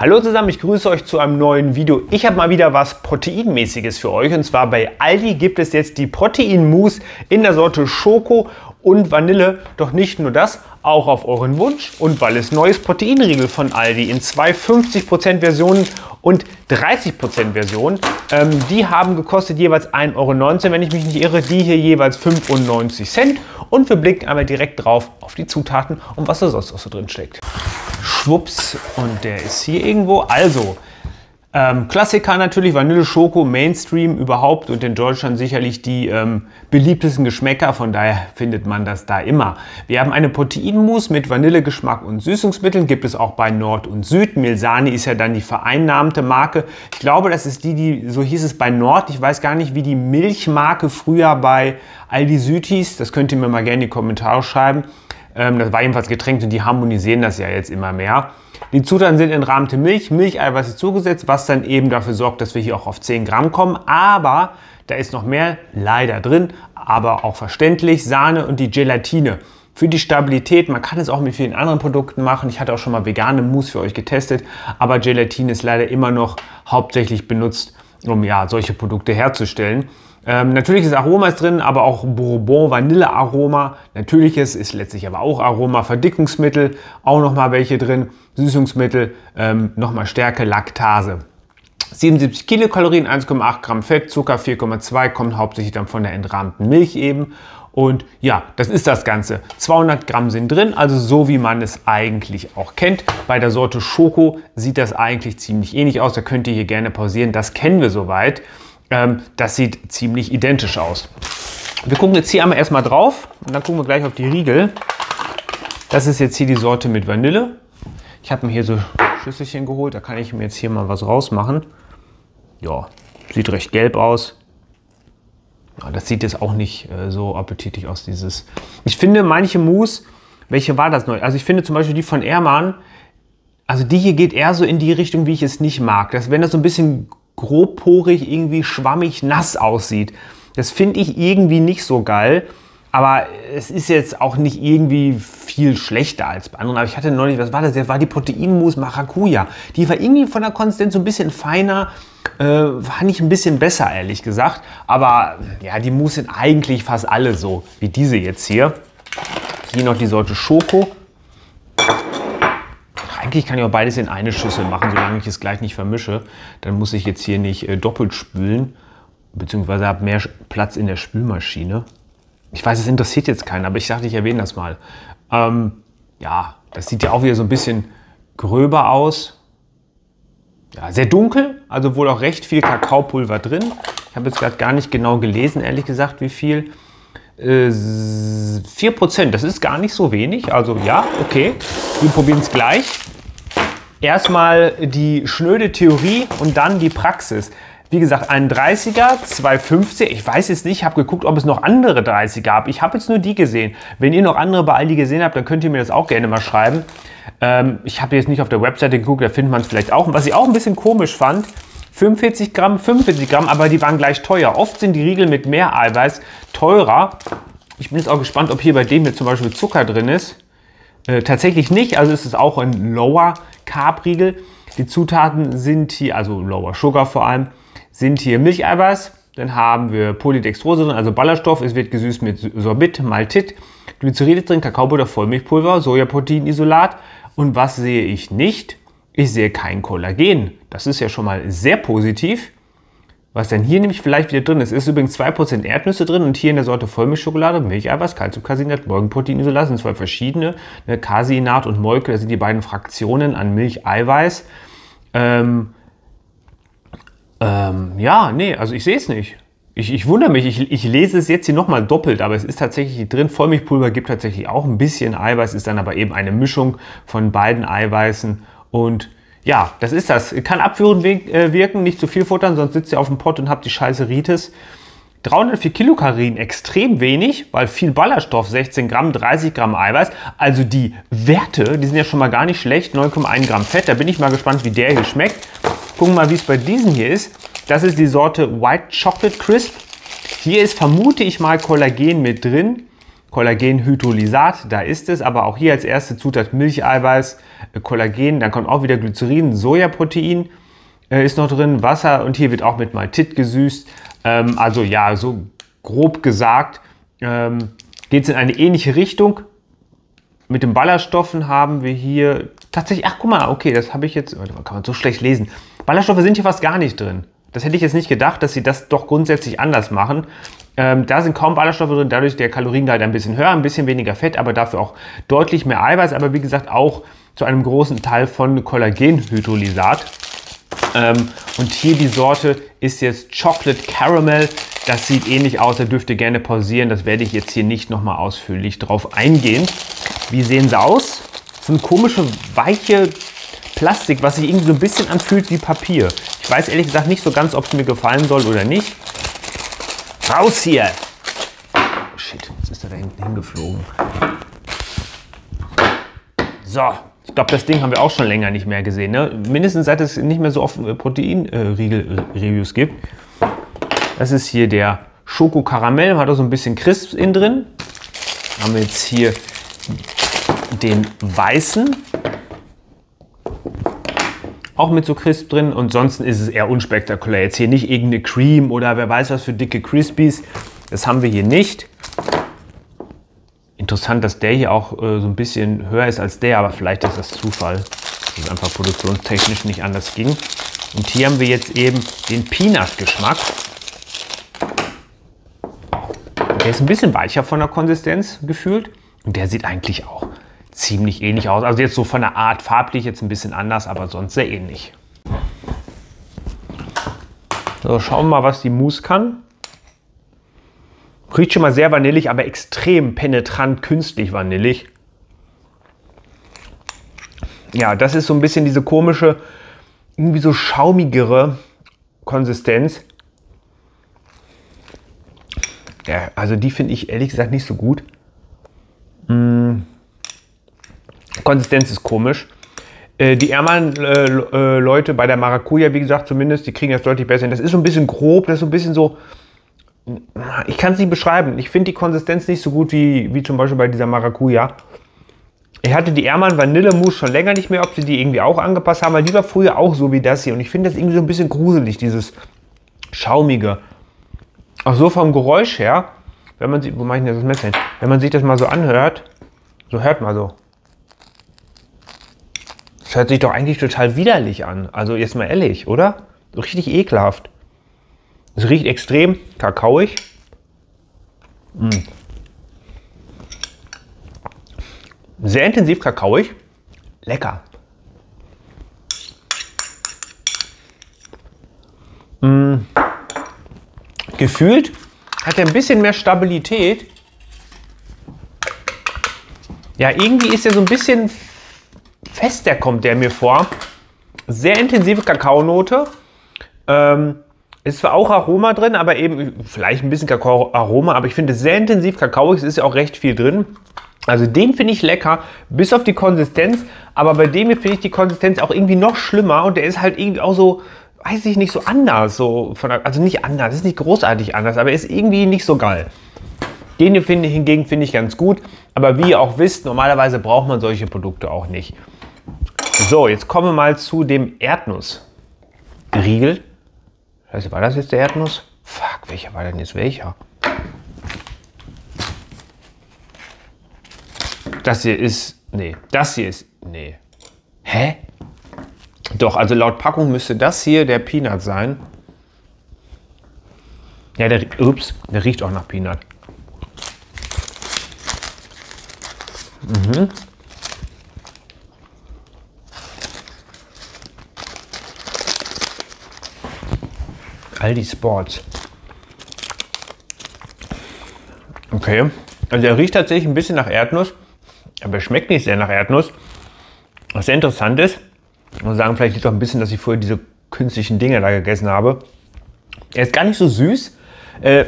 Hallo zusammen, ich grüße euch zu einem neuen Video. Ich habe mal wieder was Proteinmäßiges für euch und zwar bei Aldi gibt es jetzt die Proteinmousse in der Sorte Schoko und Vanille. Doch nicht nur das, auch auf euren Wunsch und weil es neues Proteinriegel von Aldi in zwei 50% Versionen und 30% Versionen. Ähm, die haben gekostet jeweils 1,19 Euro, wenn ich mich nicht irre. Die hier jeweils 95 Cent. Und wir blicken einmal direkt drauf auf die Zutaten und was da sonst noch so drin steckt. Schwupps, und der ist hier irgendwo. Also, ähm, Klassiker natürlich, Vanille, Schoko, Mainstream überhaupt und in Deutschland sicherlich die ähm, beliebtesten Geschmäcker, von daher findet man das da immer. Wir haben eine Proteinmousse mit Vanillegeschmack und Süßungsmitteln, gibt es auch bei Nord und Süd. Milsani ist ja dann die vereinnahmte Marke. Ich glaube, das ist die, die, so hieß es bei Nord. Ich weiß gar nicht, wie die Milchmarke früher bei Aldi Süd hieß. Das könnt ihr mir mal gerne in die Kommentare schreiben. Ähm, das war jedenfalls getränkt und die harmonisieren das ja jetzt immer mehr. Die Zutaten sind entrahmte Milch, Milcheiweiß zugesetzt, was dann eben dafür sorgt, dass wir hier auch auf 10 Gramm kommen. Aber da ist noch mehr leider drin, aber auch verständlich, Sahne und die Gelatine. Für die Stabilität, man kann es auch mit vielen anderen Produkten machen. Ich hatte auch schon mal vegane Mousse für euch getestet, aber Gelatine ist leider immer noch hauptsächlich benutzt, um ja, solche Produkte herzustellen. Ähm, natürliches Aroma ist drin, aber auch Bourbon Vanille Aroma. Natürliches ist letztlich aber auch Aroma. Verdickungsmittel, auch nochmal welche drin. Süßungsmittel, ähm, nochmal Stärke, Laktase. 77 Kilokalorien, 1,8 Gramm Fett, Zucker 4,2, kommt hauptsächlich dann von der entrahmten Milch eben. Und ja, das ist das Ganze. 200 Gramm sind drin, also so wie man es eigentlich auch kennt. Bei der Sorte Schoko sieht das eigentlich ziemlich ähnlich aus. Da könnt ihr hier gerne pausieren. Das kennen wir soweit. Ähm, das sieht ziemlich identisch aus. Wir gucken jetzt hier einmal erstmal drauf und dann gucken wir gleich auf die Riegel. Das ist jetzt hier die Sorte mit Vanille. Ich habe mir hier so Schüsselchen geholt, da kann ich mir jetzt hier mal was rausmachen. Ja, sieht recht gelb aus. Ja, das sieht jetzt auch nicht äh, so appetitlich aus, dieses. Ich finde manche Mousse, welche war das neu? Also ich finde zum Beispiel die von Ermann, also die hier geht eher so in die Richtung, wie ich es nicht mag. Das, wenn das so ein bisschen grobporig, irgendwie schwammig, nass aussieht. Das finde ich irgendwie nicht so geil. Aber es ist jetzt auch nicht irgendwie viel schlechter als bei anderen. Aber ich hatte neulich, was war das? Das war die Proteinmousse Maracuja. Die war irgendwie von der Konsistenz so ein bisschen feiner. Äh, war nicht ein bisschen besser, ehrlich gesagt. Aber ja, die Mousse sind eigentlich fast alle so, wie diese jetzt hier. Hier noch die Sorte Schoko. Eigentlich kann ich auch beides in eine Schüssel machen, solange ich es gleich nicht vermische. Dann muss ich jetzt hier nicht äh, doppelt spülen, beziehungsweise habe mehr Platz in der Spülmaschine. Ich weiß, es interessiert jetzt keinen, aber ich dachte, ich erwähne das mal. Ähm, ja, das sieht ja auch wieder so ein bisschen gröber aus. Ja, sehr dunkel, also wohl auch recht viel Kakaopulver drin. Ich habe jetzt gerade gar nicht genau gelesen, ehrlich gesagt, wie viel. Äh, 4%, das ist gar nicht so wenig. Also ja, okay, wir probieren es gleich. Erstmal die schnöde Theorie und dann die Praxis. Wie gesagt, ein 30er, 250. Ich weiß jetzt nicht, ich habe geguckt, ob es noch andere 30er gab. Ich habe jetzt nur die gesehen. Wenn ihr noch andere bei Aldi gesehen habt, dann könnt ihr mir das auch gerne mal schreiben. Ähm, ich habe jetzt nicht auf der Webseite geguckt, da findet man es vielleicht auch. Was ich auch ein bisschen komisch fand, 45 Gramm, 45 Gramm, aber die waren gleich teuer. Oft sind die Riegel mit mehr Eiweiß teurer. Ich bin jetzt auch gespannt, ob hier bei dem hier zum Beispiel Zucker drin ist. Äh, tatsächlich nicht, also ist es auch ein Lower Carb Riegel. Die Zutaten sind hier, also Lower Sugar vor allem, sind hier Milcheiweiß, dann haben wir Polydextrose drin, also Ballaststoff, es wird gesüßt mit Sorbit, Maltit, Glycerin ist drin, Kakaobutter, Vollmilchpulver, Sojaproteinisolat. Und was sehe ich nicht? Ich sehe kein Kollagen. Das ist ja schon mal sehr positiv. Was denn hier nämlich vielleicht wieder drin ist, ist übrigens 2% Erdnüsse drin und hier in der Sorte Vollmilchschokolade, Milcheiweiß, Calciumcasinat, Molkenproteinisolat sind zwei verschiedene, ne, Caseinat und Molke, das sind die beiden Fraktionen an Milcheiweiß. Ähm, ähm, ja, nee, also ich sehe es nicht. Ich, ich, wundere mich, ich, ich, lese es jetzt hier nochmal doppelt, aber es ist tatsächlich drin. Vollmilchpulver gibt tatsächlich auch ein bisschen Eiweiß, ist dann aber eben eine Mischung von beiden Eiweißen und ja, das ist das. Kann abführend äh, wirken, nicht zu viel futtern, sonst sitzt ihr auf dem Pott und habt die scheiße Ritis. 304 Kilokalorien, extrem wenig, weil viel Ballaststoff, 16 Gramm, 30 Gramm Eiweiß. Also die Werte, die sind ja schon mal gar nicht schlecht. 9,1 Gramm Fett, da bin ich mal gespannt, wie der hier schmeckt. Gucken wir mal, wie es bei diesem hier ist. Das ist die Sorte White Chocolate Crisp. Hier ist, vermute ich mal, Kollagen mit drin. Kollagenhydrolysat, da ist es, aber auch hier als erste Zutat Milcheiweiß, äh, Kollagen, dann kommt auch wieder Glycerin, Sojaprotein äh, ist noch drin, Wasser und hier wird auch mit Maltit gesüßt. Ähm, also ja, so grob gesagt ähm, geht es in eine ähnliche Richtung. Mit den Ballaststoffen haben wir hier tatsächlich, ach guck mal, okay, das habe ich jetzt, kann man so schlecht lesen. Ballaststoffe sind hier fast gar nicht drin. Das hätte ich jetzt nicht gedacht, dass sie das doch grundsätzlich anders machen. Ähm, da sind kaum Ballaststoffe drin, dadurch der Kaloriengehalt ein bisschen höher, ein bisschen weniger Fett, aber dafür auch deutlich mehr Eiweiß, aber wie gesagt auch zu einem großen Teil von Kollagenhydrolysat. Ähm, und hier die Sorte ist jetzt Chocolate Caramel. Das sieht ähnlich aus, da dürft ihr gerne pausieren. Das werde ich jetzt hier nicht nochmal ausführlich drauf eingehen. Wie sehen sie aus? Das sind komische, weiche Plastik, was sich irgendwie so ein bisschen anfühlt wie Papier. Ich weiß ehrlich gesagt nicht so ganz, ob es mir gefallen soll oder nicht. Raus hier! Oh shit, jetzt ist er da hinten hingeflogen. So, ich glaube, das Ding haben wir auch schon länger nicht mehr gesehen. Ne? Mindestens seit es nicht mehr so oft äh, Proteinriegel-Reviews gibt. Das ist hier der Schoko Karamell, hat auch so ein bisschen Crisps innen drin. Haben wir jetzt hier den weißen. Auch mit so Crisp drin. Und sonst ist es eher unspektakulär. Jetzt hier nicht irgendeine Cream oder wer weiß was für dicke Crispies. Das haben wir hier nicht. Interessant, dass der hier auch äh, so ein bisschen höher ist als der, aber vielleicht ist das Zufall, dass es einfach produktionstechnisch nicht anders ging. Und hier haben wir jetzt eben den Peanut-Geschmack. Der ist ein bisschen weicher von der Konsistenz gefühlt. Und der sieht eigentlich auch ziemlich ähnlich aus. Also jetzt so von der Art farblich jetzt ein bisschen anders, aber sonst sehr ähnlich. So, schauen wir mal, was die Mousse kann. Riecht schon mal sehr vanillig, aber extrem penetrant, künstlich vanillig. Ja, das ist so ein bisschen diese komische, irgendwie so schaumigere Konsistenz. Ja, also die finde ich ehrlich gesagt nicht so gut. Mmh. Konsistenz ist komisch. Äh, die ärmeren äh, äh, Leute bei der Maracuja, wie gesagt, zumindest, die kriegen das deutlich besser hin. Das ist so ein bisschen grob, das ist so ein bisschen so, ich kann es nicht beschreiben. Ich finde die Konsistenz nicht so gut wie, wie zum Beispiel bei dieser Maracuja. Ich hatte die Ermann Vanillemousse schon länger nicht mehr, ob sie die irgendwie auch angepasst haben, weil die war früher auch so wie das hier. Und ich finde das irgendwie so ein bisschen gruselig, dieses Schaumige. Auch so vom Geräusch her, wenn man sich, wo mache ich denn das Messer hin? Wenn man sich das mal so anhört, so hört mal so. Das hört sich doch eigentlich total widerlich an. Also jetzt mal ehrlich, oder? Richtig ekelhaft. Es riecht extrem kakaoig. Mm. Sehr intensiv kakaoig. Lecker. Mm. Gefühlt hat er ein bisschen mehr Stabilität. Ja, irgendwie ist er so ein bisschen fester, kommt der mir vor. Sehr intensive Kakaonote. Ähm, ist zwar auch Aroma drin, aber eben vielleicht ein bisschen Kakao-Aroma, aber ich finde es sehr intensiv kakaoig, es ist ja auch recht viel drin. Also den finde ich lecker, bis auf die Konsistenz, aber bei dem finde ich die Konsistenz auch irgendwie noch schlimmer und der ist halt irgendwie auch so, weiß ich nicht, so anders. So der, also nicht anders, ist nicht großartig anders, aber ist irgendwie nicht so geil. Den hier finde, hingegen finde ich ganz gut, aber wie ihr auch wisst, normalerweise braucht man solche Produkte auch nicht. So, jetzt kommen wir mal zu dem Erdnussriegel. Scheiße, war das jetzt der Erdnuss? Fuck, welcher war denn jetzt welcher? Das hier ist. Nee, das hier ist. Nee. Hä? Doch, also laut Packung müsste das hier der Peanut sein. Ja, der, ups, der riecht auch nach Peanut. Mhm. Aldi Sports. Okay. Also er riecht tatsächlich ein bisschen nach Erdnuss, aber er schmeckt nicht sehr nach Erdnuss. Was sehr interessant ist, muss sagen, vielleicht liegt auch ein bisschen, dass ich vorher diese künstlichen Dinge da gegessen habe. Er ist gar nicht so süß. Äh,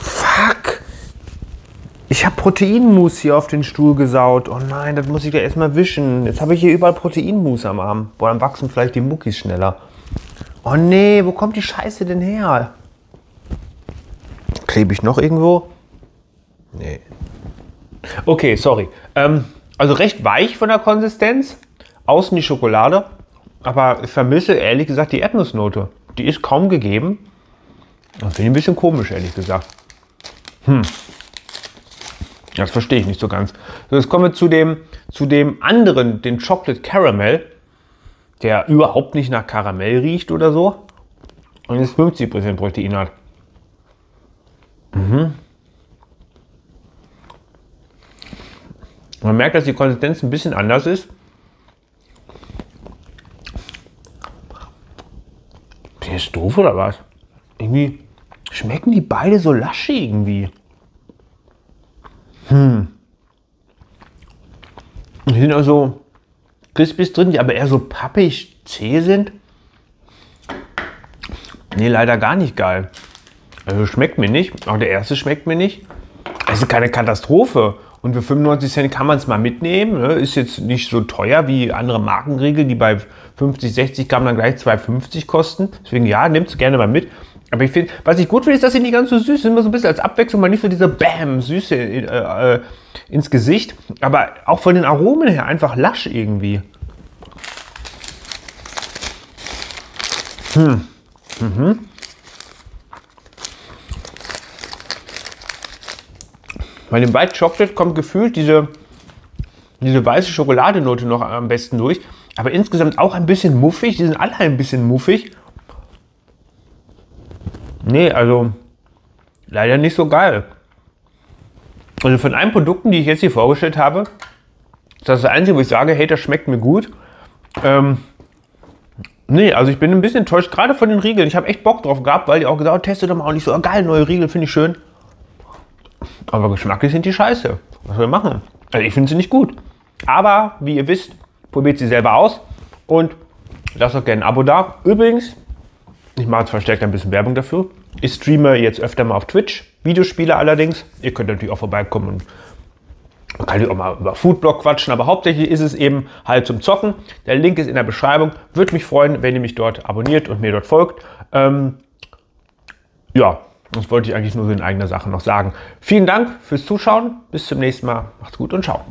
fuck. Ich habe Proteinmus hier auf den Stuhl gesaut. Oh nein, das muss ich ja erstmal wischen. Jetzt habe ich hier überall Proteinmus am Arm. Boah, dann wachsen vielleicht die Muckis schneller. Oh nee, wo kommt die Scheiße denn her? Klebe ich noch irgendwo? Nee. Okay, sorry. Ähm, also recht weich von der Konsistenz. Außen die Schokolade. Aber ich vermisse ehrlich gesagt die Erdnussnote. Die ist kaum gegeben. Das finde ich ein bisschen komisch, ehrlich gesagt. Hm. Das verstehe ich nicht so ganz. So, jetzt kommen wir zu dem, zu dem anderen, den Chocolate Caramel, der überhaupt nicht nach Karamell riecht oder so. Und jetzt 50% Protein hat. Mhm. Man merkt, dass die Konsistenz ein bisschen anders ist. Der ist doof oder was? Irgendwie schmecken die beide so laschig irgendwie. Hm. Die sind also Crispies drin, die aber eher so pappig zäh sind. Nee, leider gar nicht geil. Also schmeckt mir nicht. Auch der erste schmeckt mir nicht. Es ist keine Katastrophe. Und für 95 Cent kann man es mal mitnehmen. Ne? Ist jetzt nicht so teuer wie andere Markenriegel, die bei 50, 60 Gramm dann gleich 2,50 kosten. Deswegen ja, nehmt es gerne mal mit. Aber ich finde, was ich gut finde, ist, dass sie nicht ganz so süß sind. Immer so ein bisschen als Abwechslung, mal nicht so diese Bäm, Süße äh, äh, ins Gesicht. Aber auch von den Aromen her einfach lasch irgendwie. Hm. Mhm. Bei dem White Chocolate kommt gefühlt diese, diese weiße Schokoladenote noch am besten durch. Aber insgesamt auch ein bisschen muffig. Die sind alle ein bisschen muffig. Nee, also leider nicht so geil. Also von allen Produkten, die ich jetzt hier vorgestellt habe, ist das das Einzige, wo ich sage, hey, das schmeckt mir gut. Ähm, nee, also ich bin ein bisschen enttäuscht, gerade von den Riegeln. Ich habe echt Bock drauf gehabt, weil die auch gesagt haben, teste doch mal. Und ich so, oh, geil, neue Riegel, finde ich schön. Aber geschmacklich sind die scheiße. Was soll ich machen? Also ich finde sie nicht gut. Aber wie ihr wisst, probiert sie selber aus und lasst auch gerne ein Abo da. Übrigens, ich mache jetzt verstärkt ein bisschen Werbung dafür. Ich streame jetzt öfter mal auf Twitch, Videospiele allerdings. Ihr könnt natürlich auch vorbeikommen und man kann auch mal über Foodblog quatschen, aber hauptsächlich ist es eben halt zum Zocken. Der Link ist in der Beschreibung. Würde mich freuen, wenn ihr mich dort abonniert und mir dort folgt. Ähm, ja, das wollte ich eigentlich nur in eigener Sache noch sagen. Vielen Dank fürs Zuschauen. Bis zum nächsten Mal. Macht's gut und ciao.